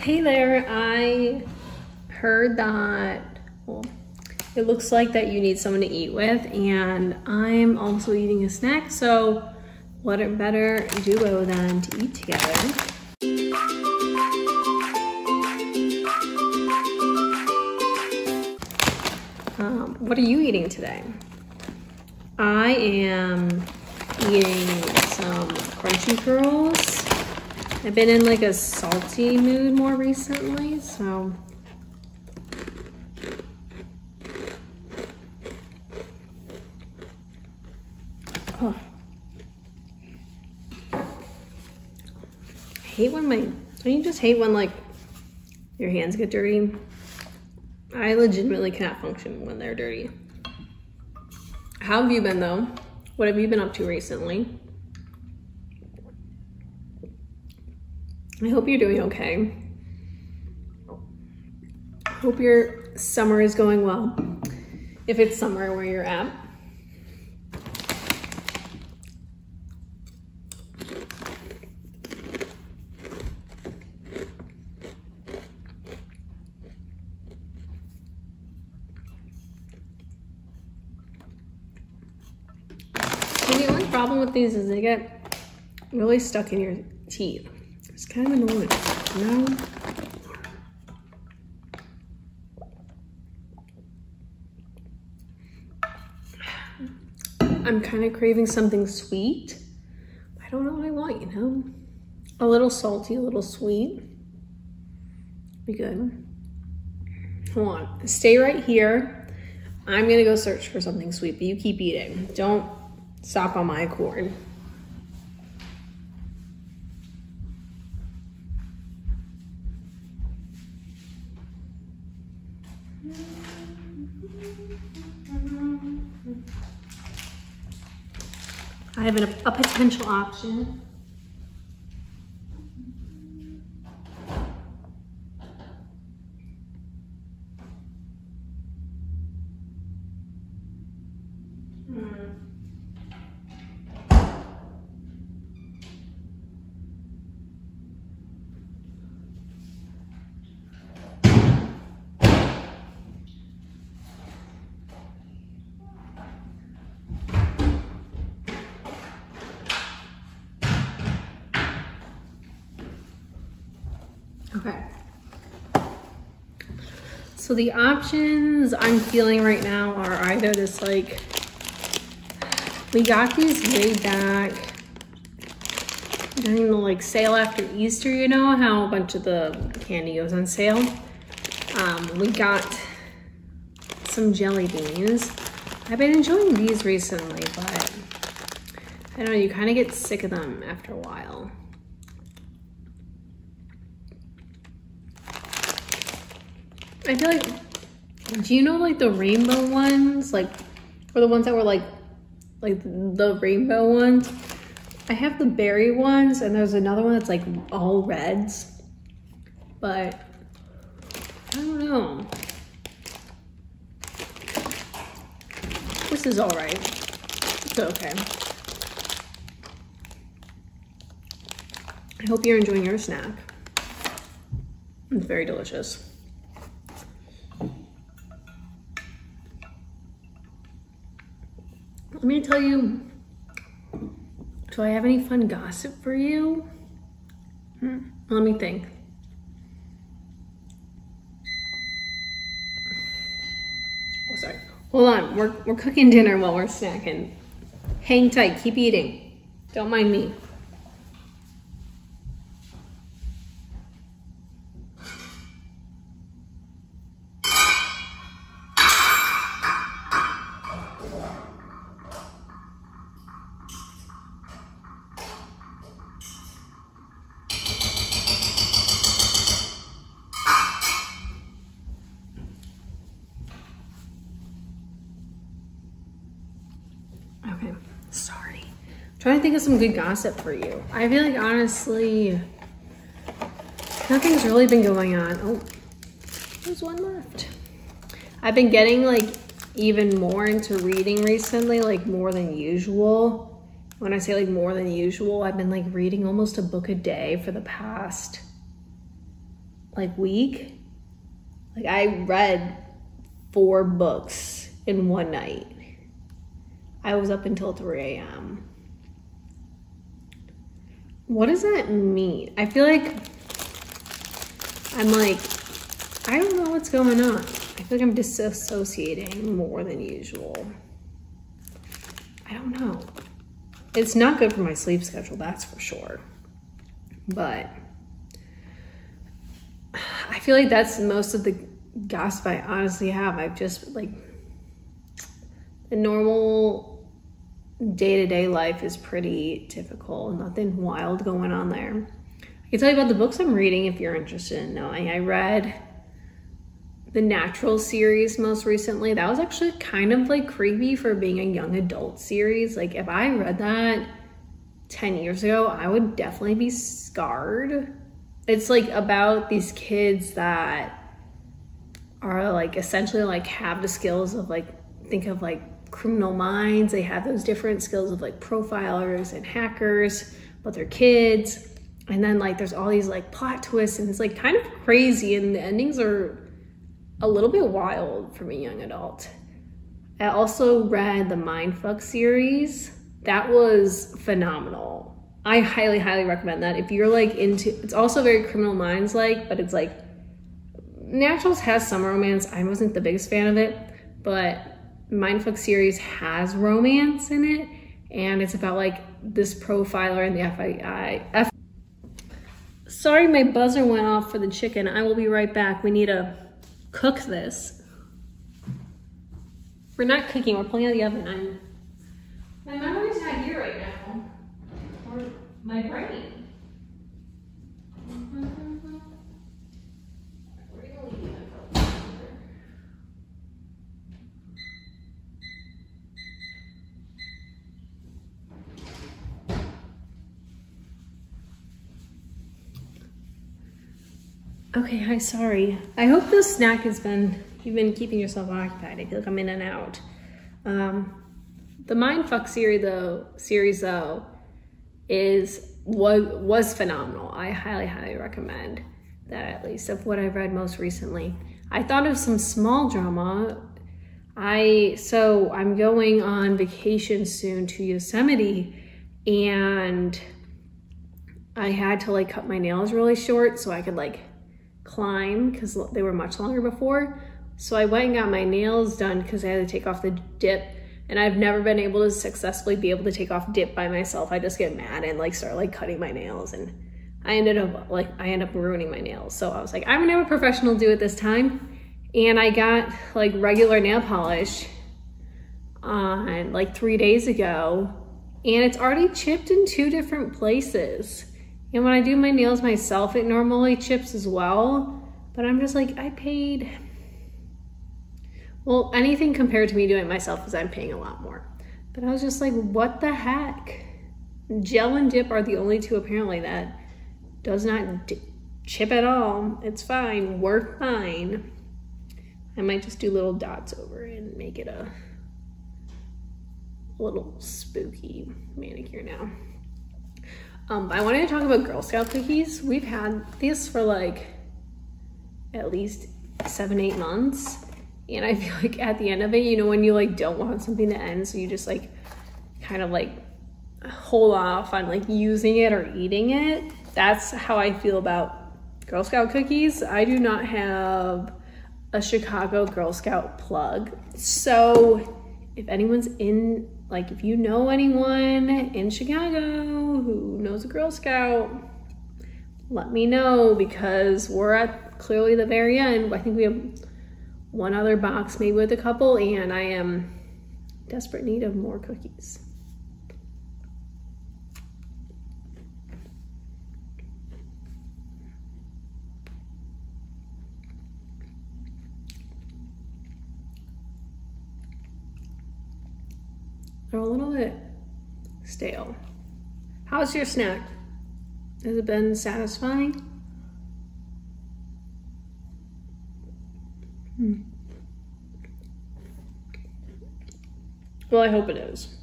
Hey there, I heard that, well, it looks like that you need someone to eat with, and I'm also eating a snack, so what a better duo than to eat together. Um, what are you eating today? I am eating some crunchy curls. I've been in like a salty mood more recently, so. Oh. I hate when my, don't you just hate when like your hands get dirty? I legitimately cannot function when they're dirty. How have you been though? What have you been up to recently? I hope you're doing okay. Hope your summer is going well. If it's summer where you're at. the only problem with these is they get really stuck in your teeth. It's kind of annoying, know? I'm kind of craving something sweet. I don't know what I want, you know? A little salty, a little sweet. Be good. Hold on, stay right here. I'm gonna go search for something sweet, but you keep eating. Don't stop on my accord. I have an, a potential option. Okay. So the options I'm feeling right now are either this like, we got these way back during the like sale after Easter, you know how a bunch of the candy goes on sale. Um, we got some jelly beans. I've been enjoying these recently, but I don't know, you kind of get sick of them after a while. I feel like, do you know like the rainbow ones? Like, or the ones that were like, like the rainbow ones? I have the berry ones and there's another one that's like all reds. But, I don't know. This is all right. It's okay. I hope you're enjoying your snack. It's very delicious. Let me tell you, do I have any fun gossip for you? Hmm. Let me think. Oh, sorry. Hold on, we're, we're cooking dinner while we're snacking. Hang tight, keep eating. Don't mind me. Trying to think of some good gossip for you. I feel like honestly, nothing's really been going on. Oh, there's one left. I've been getting like even more into reading recently, like more than usual. When I say like more than usual, I've been like reading almost a book a day for the past like week, like I read four books in one night. I was up until 3 a.m. What does that mean? I feel like I'm like, I don't know what's going on. I feel like I'm disassociating more than usual. I don't know. It's not good for my sleep schedule, that's for sure. But I feel like that's most of the gossip I honestly have. I've just like the normal day to day life is pretty typical, nothing wild going on there. I can tell you about the books I'm reading if you're interested in knowing. I read the Natural series most recently. That was actually kind of like creepy for being a young adult series. Like if I read that 10 years ago, I would definitely be scarred. It's like about these kids that are like essentially like have the skills of like think of like criminal minds. They have those different skills of like profilers and hackers, but they're kids. And then like there's all these like plot twists and it's like kind of crazy and the endings are a little bit wild from a young adult. I also read the Mindfuck series. That was phenomenal. I highly, highly recommend that. If you're like into, it's also very Criminal Minds like, but it's like, Naturals has some romance. I wasn't the biggest fan of it, but Mindfuck series has romance in it. And it's about like this profiler and the FBI. F Sorry, my buzzer went off for the chicken. I will be right back. We need to cook this. We're not cooking, we're pulling out the oven. I'm, my memory's not here right now. Or my brain. Okay, hi, sorry. I hope this snack has been, you've been keeping yourself occupied. I feel like I'm in and out. Um, the Mindfuck series though, series though, is, was, was phenomenal. I highly, highly recommend that at least of what I've read most recently. I thought of some small drama. I, so I'm going on vacation soon to Yosemite and I had to like cut my nails really short so I could like climb because they were much longer before. So I went and got my nails done because I had to take off the dip and I've never been able to successfully be able to take off dip by myself. I just get mad and like start like cutting my nails and I ended up like, I end up ruining my nails. So I was like, I'm gonna have a professional do it this time. And I got like regular nail polish on like three days ago and it's already chipped in two different places. And when I do my nails myself, it normally chips as well. But I'm just like, I paid, well, anything compared to me doing it myself is I'm paying a lot more. But I was just like, what the heck? Gel and dip are the only two apparently that does not chip at all. It's fine, work fine. I might just do little dots over and make it a little spooky manicure now. Um, I wanted to talk about Girl Scout cookies. We've had these for like at least seven, eight months. And I feel like at the end of it, you know, when you like don't want something to end, so you just like kind of like hold off on like using it or eating it. That's how I feel about Girl Scout cookies. I do not have a Chicago Girl Scout plug. So if anyone's in like if you know anyone in Chicago who knows a Girl Scout, let me know because we're at clearly the very end. I think we have one other box maybe with a couple and I am desperate need of more cookies. They're a little bit stale. How's your snack? Has it been satisfying? Hmm. Well, I hope it is.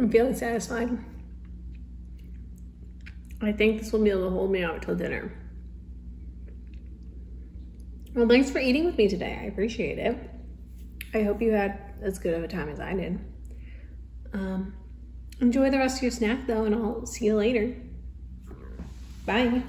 I'm feeling satisfied. I think this will be able to hold me out till dinner. Well, thanks for eating with me today. I appreciate it. I hope you had as good of a time as I did. Um, enjoy the rest of your snack though, and I'll see you later. Bye.